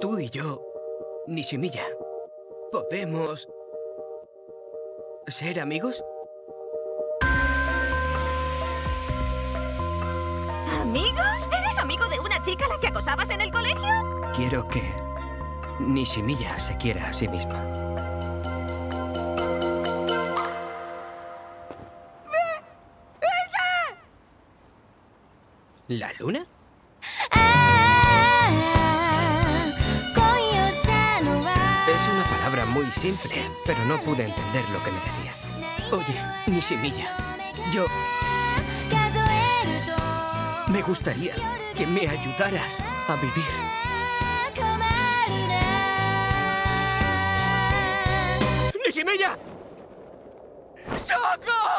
Tú y yo, Nishimiya, ¿podemos ser amigos? ¿Amigos? ¿Eres amigo de una chica a la que acosabas en el colegio? Quiero que Nishimiya se quiera a sí misma. ¿La luna? Palabra muy simple, pero no pude entender lo que me decía. Oye, Nishimiya, yo... Me gustaría que me ayudaras a vivir. ¡Nishimiya! ¡Shoko!